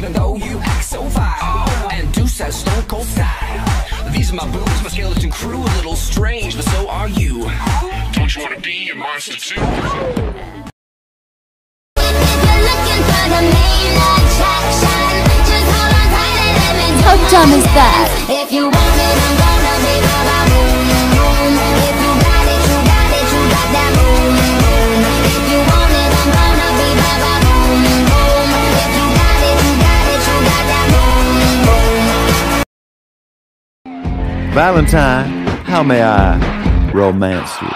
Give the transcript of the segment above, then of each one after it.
even though you act so vile. And Deuce has stone cold style. These are my boobs, my skeleton crew, a little strange, but so are you. Don't you wanna be a monster too? How dumb is that? Valentine, how may I romance you?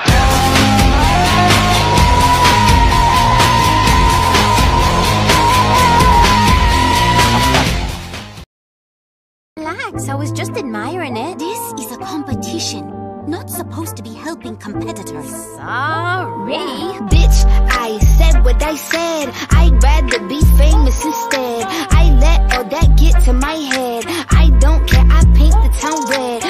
Relax, I was just admiring it. This is a competition, not supposed to be helping competitors. Sorry. Bitch, I said what I said. I'd rather be famous instead. I let all that get to my head. I don't care, I paint the town red.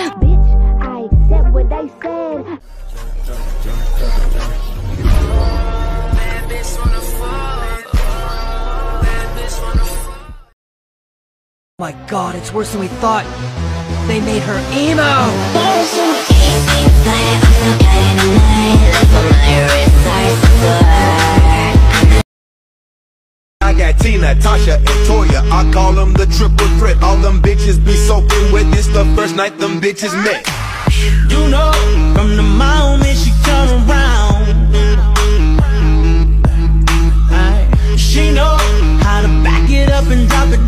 My god, it's worse than we thought. They made her emo! I got Tina, Tasha, and Toya. I call them the triple threat. All them bitches be soaking wet. This the first night them bitches met. You know, from the moment she turn around, aye, she know how to back it up and drop it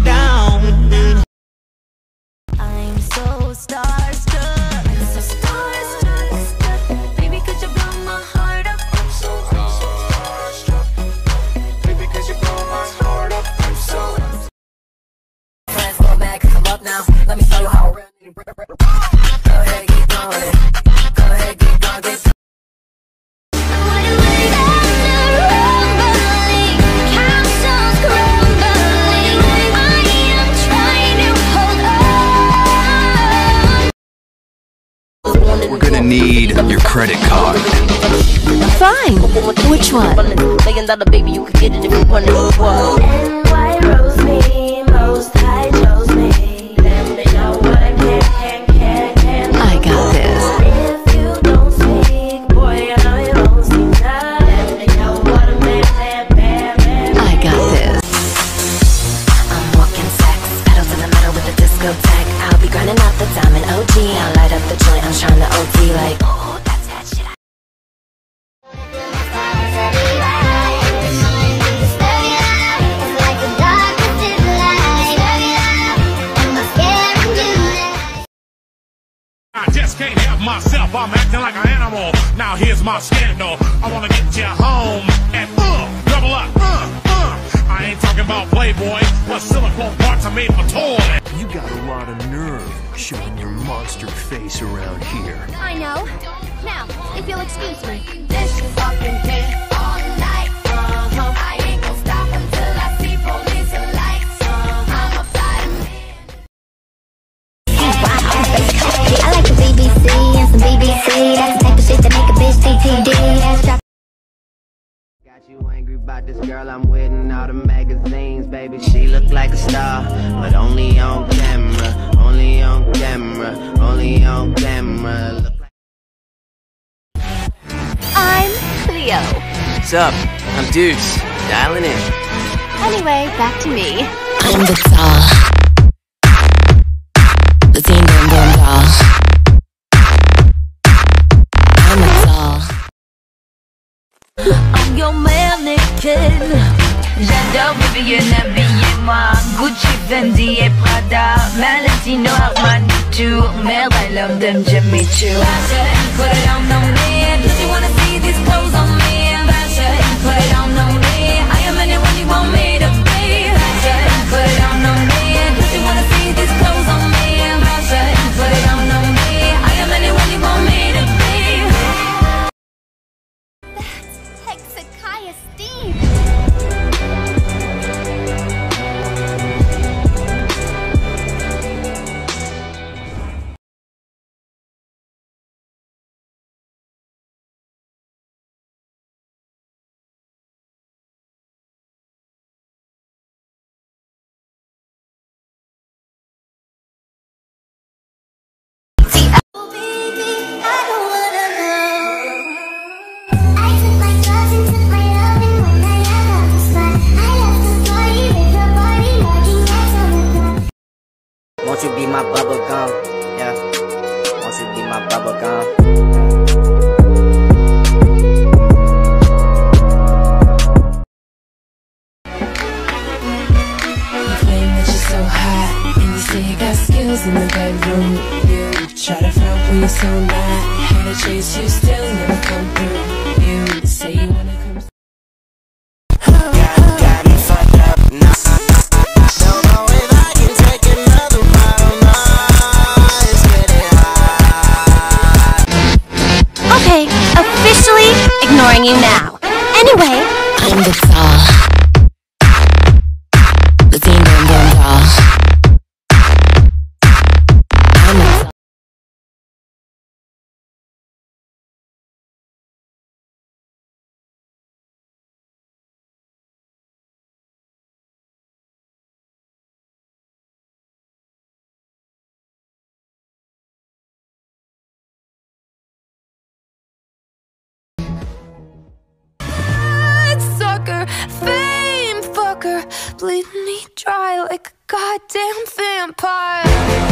Dollar baby, my scandal. I wanna get you home and uh, double up. Uh, uh. I ain't talking about Playboy, but silicone parts are made for toys. You got a lot of nerve showing your monster face around here. I know. Now, if you'll excuse me. This fucking day, all night, uh-huh. I ain't gonna stop until I see police and lights, uh-huh. I'm a flying I like the BBC and some BBC. That's the type of shit that make a bitch TTD. That's drop. Got you angry about this girl I'm with in all the magazines, baby. She look like a star, but only on camera, only on camera, only on camera. Like I'm Cleo. What's up? I'm Deuce. Dialing in. Anyway, back to me. I'm the doll. The ding dong dong doll. Your mannequin. J'adore Vivienne habillez-moi Gucci, Fendi et Prada Valentino, Armani, Tour Merde, I love them Jimmy Choo put it on man Does you wanna see these clothes on me? So mad, had chase you, still never come through. You say you wanna come. I Okay, officially ignoring you now. Anyway, I'm the soul. bleeding me dry like a goddamn vampire.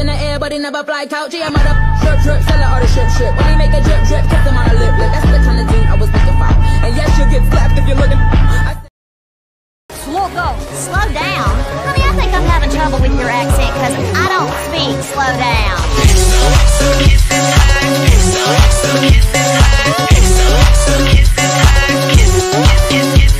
in the air, but he never fly couch. Yeah, mother shirt, drip, sell it all the shirt, shirt. When he make a drip, drip, kiss him on the lip, lip. That's the kind of dude I was looking for. And yes, you'll get slapped if you're looking. I we'll go. Slow down. Honey, I think I'm having trouble with your accent because I don't speak slow down. Kiss, kiss, kiss,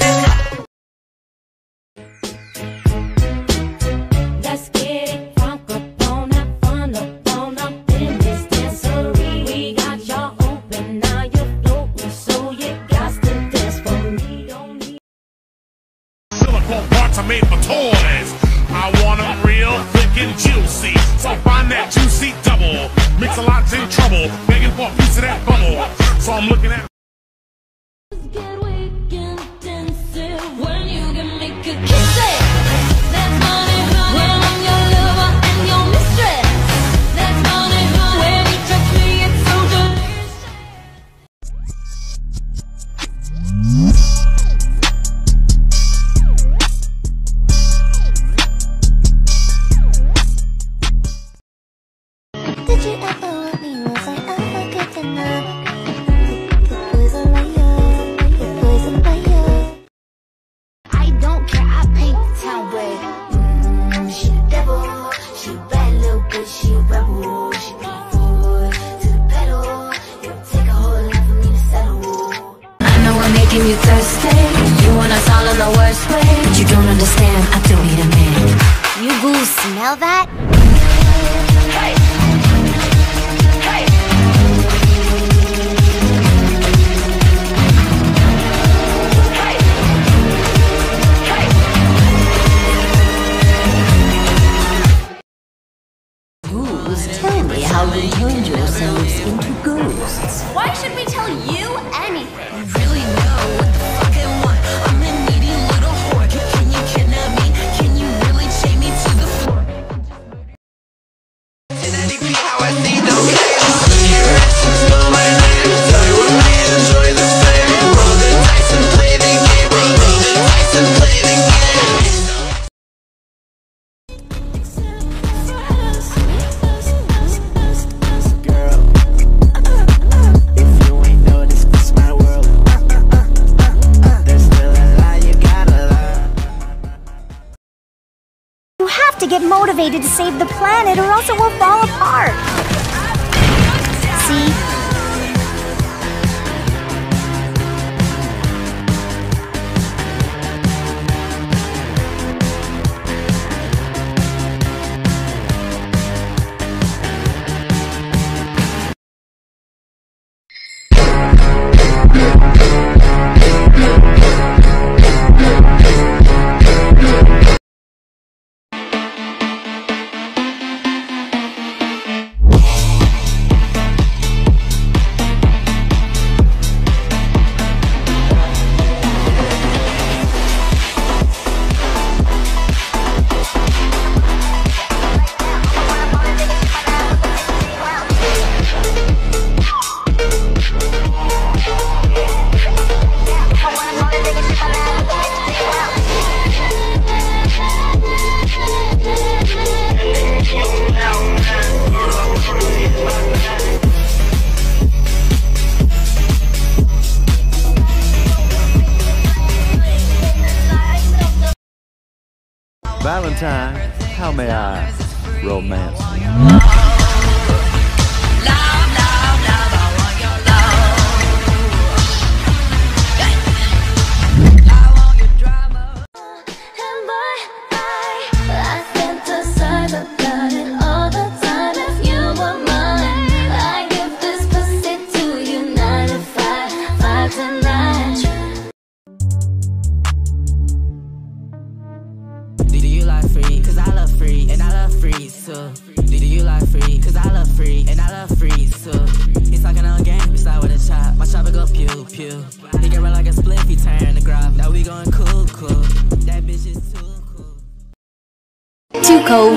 romance. Romance.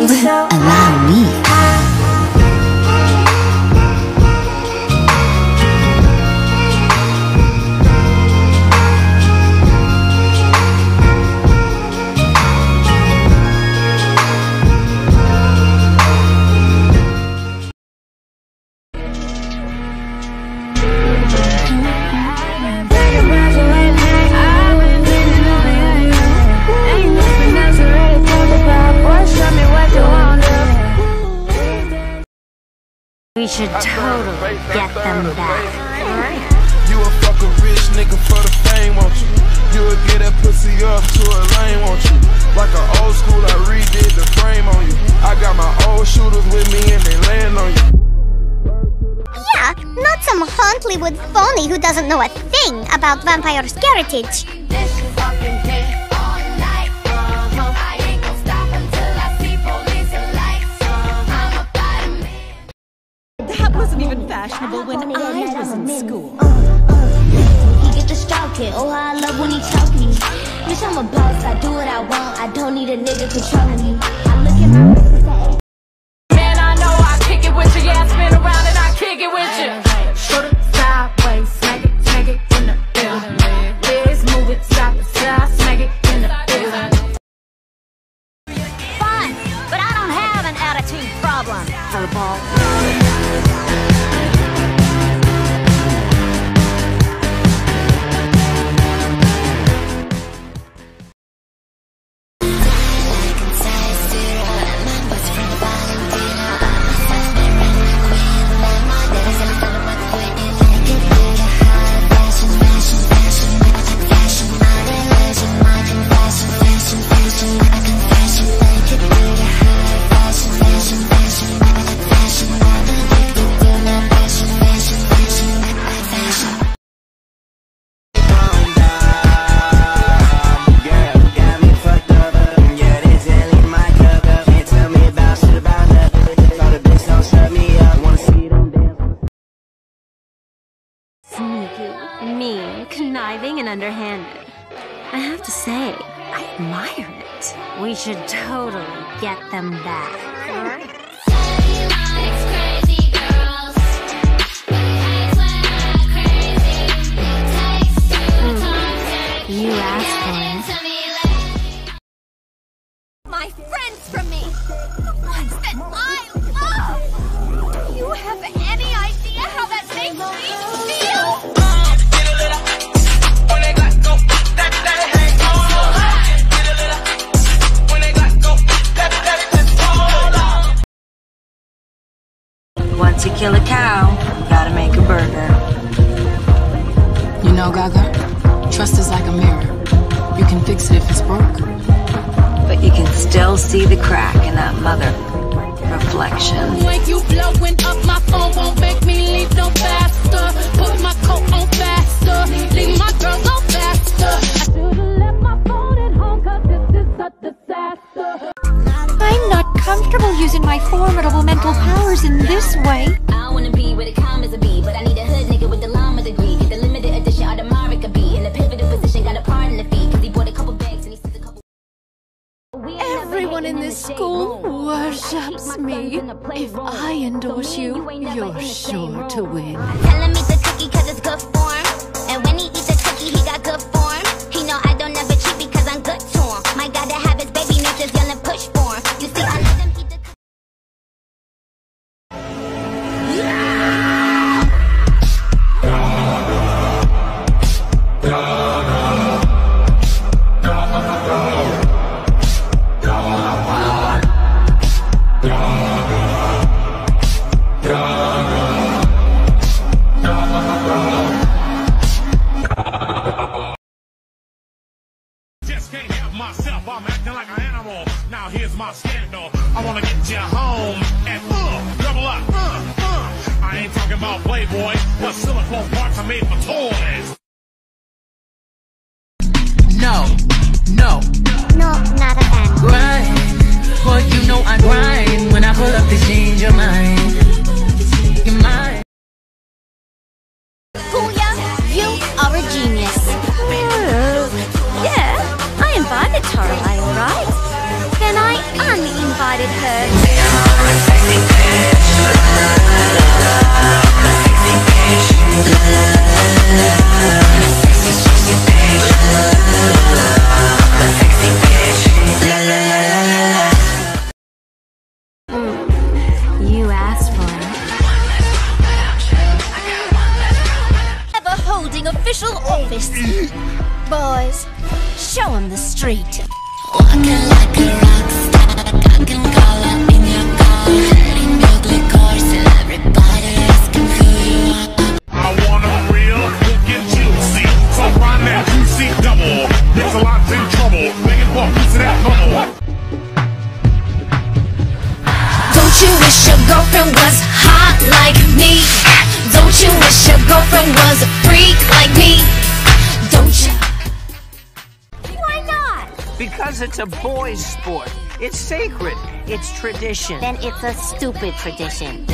Allow me. should totally get them back. You a fuck a rich nigga for the fame, won't you? You'll get that pussy up to a lane, won't you? Like an old school, I redid the frame on you. I got my old shooters with me and they land on you. Yeah, not some Hollywood phony who doesn't know a thing about vampire's heritage. fashionable when I was in school. Uh, uh, he get the it. Oh, how I love when he talking. Bitch, I'm a boss. I do what I want. I don't need a nigga controlling me. them back. Toralei, alright? Then I uninvited her. Mm. Holding official office. Boys, show him the street. Walking like a rock star, talking color in your car. Hurting ugly course, and everybody asking who you are. I want a real look and juicy. So find that juicy double. Mix a lot's in trouble. Begging for a piece of that bubble. Don't you wish your girlfriend was hot like me? Because it's a boys' sport. It's sacred. It's tradition. Then it's a stupid tradition. So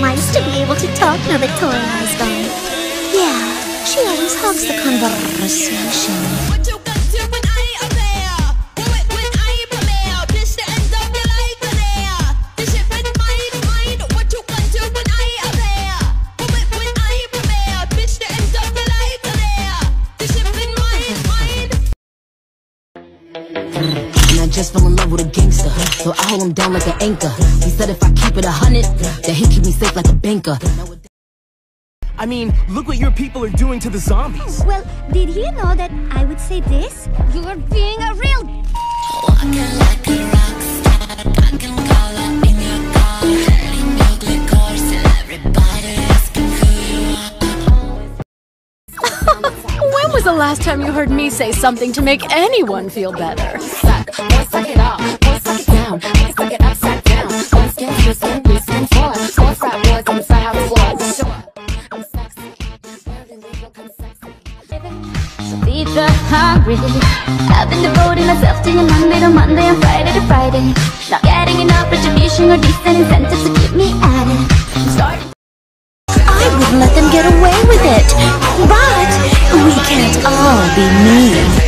nice to be able to talk now that Toralei's gone. Yeah, she always hogs the conversation. Him down like an anchor. He said if I keep it a hundred, that he keep me safe like a banker. I mean, look what your people are doing to the zombies. Well, did he know that I would say this? You're being a real. When was the last time you heard me say something to make anyone feel better? Suck, boy, suck it up, boy, suck it I'm sexy. Hungry. I've been devoting myself to you Monday to Monday and Friday to Friday. Not getting enough retribution or decent incentives to keep me at it. Starting. I wouldn't let them get away with it. But we can't all be mean.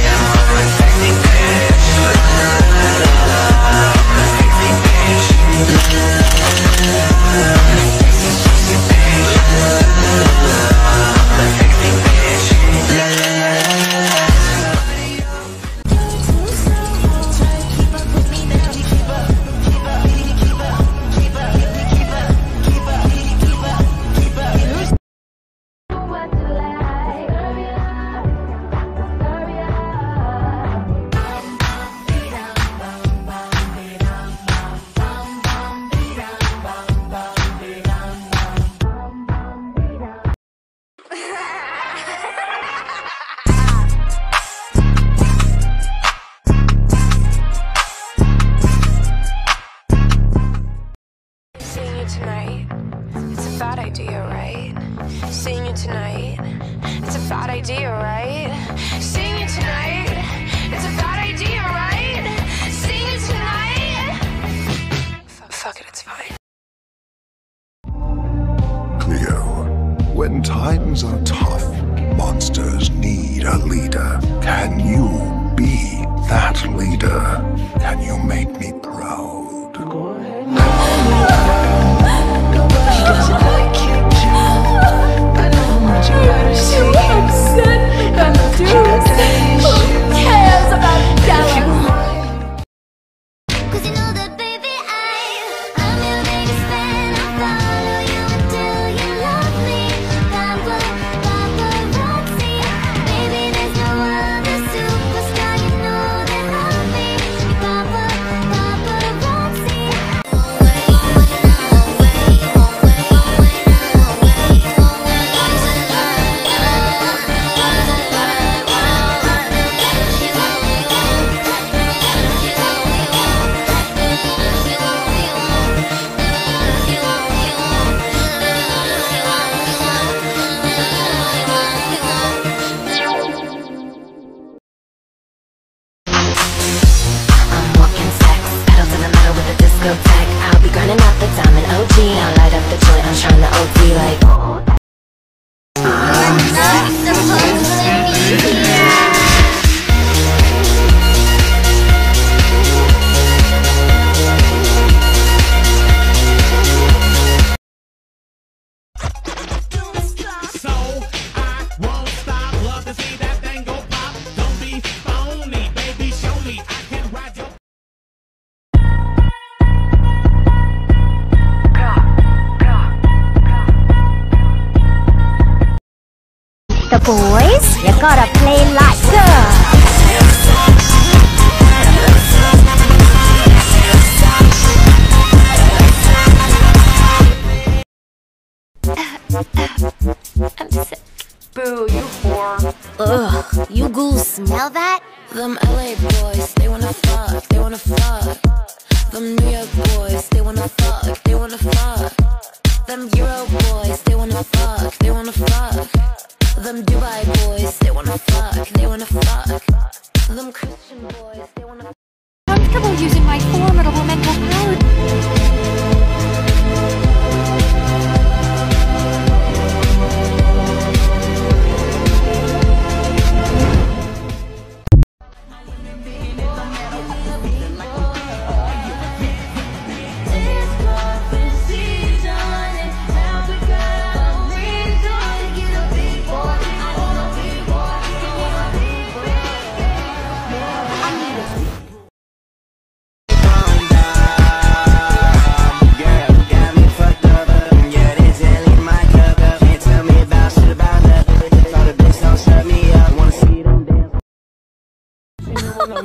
Fine. Cleo, when times are tough, monsters need a leader. Can you be that leader? Can you make me proud? Paparazzi. Them LA boys, they wanna fuck, they wanna fuck. Them New York boys, they wanna fuck, they wanna fuck. Them Euro boys, they wanna fuck, they wanna fuck. Them Dubai boys, they wanna fuck, they wanna fuck. Them Christian boys, they wanna Comfortable using my formidable mental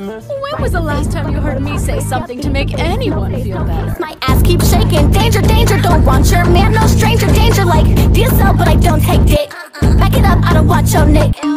When was the last time you heard me say something to make anyone feel better? My ass keeps shaking. Danger, danger, don't want your man. No stranger, danger like DSL, but I don't take dick. Back it up, I don't want your nick.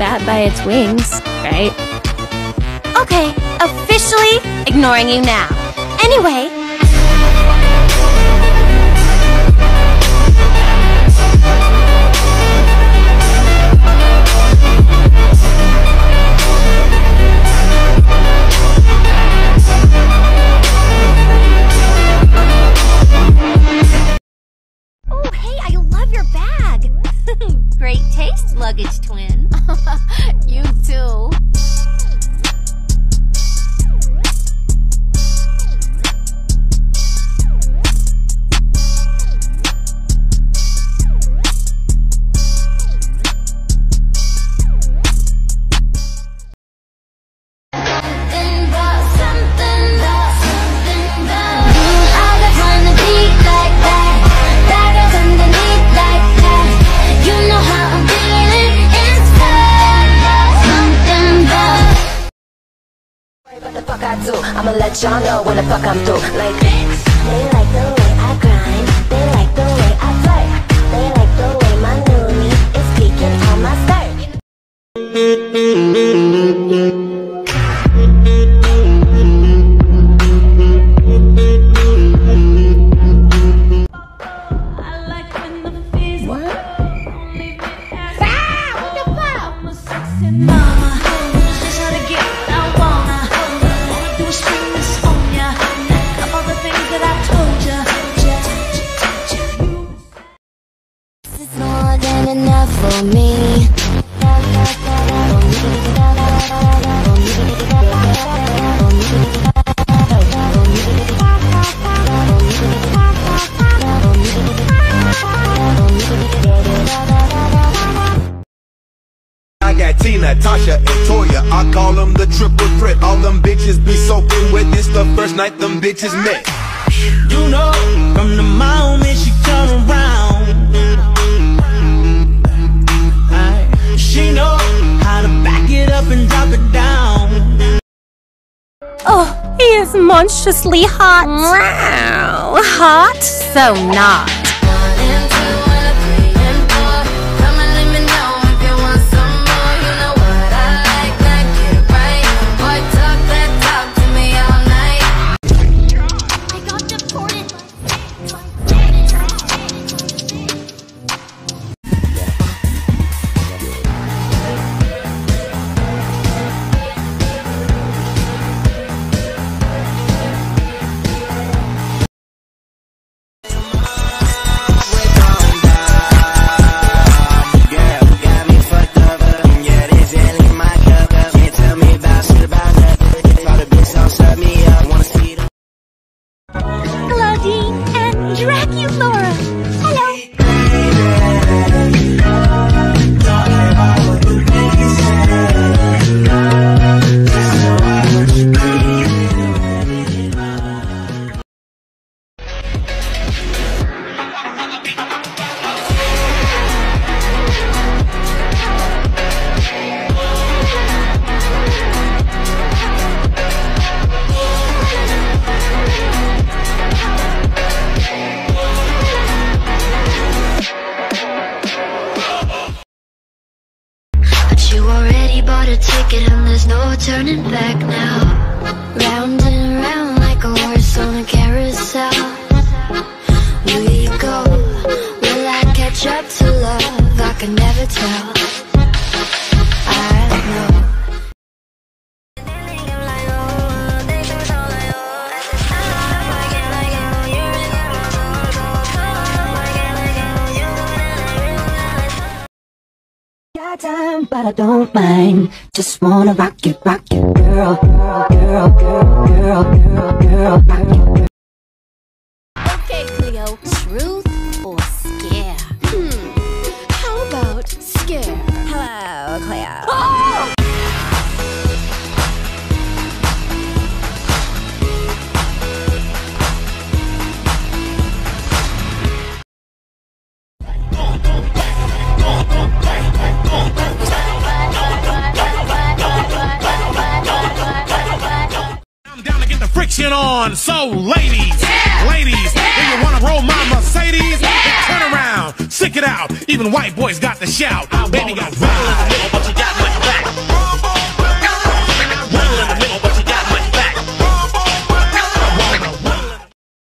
bat by its wings, right? Okay, officially ignoring you now. Anyway, oh, Great taste, luggage twin. Bitches met. You know, from the moment she come around, aye, she know how to back it up and drop it down. Oh, he is monstrously hot. Wow. Hot? So not. But I don't mind. Just wanna rock you, rock you, girl, girl, girl, girl, girl, girl, girl, rock the friction on. So, ladies, ladies, if you wanna roll my Mercedes, then turn around, stick it out. Even white boys got the shout. Baby got ride.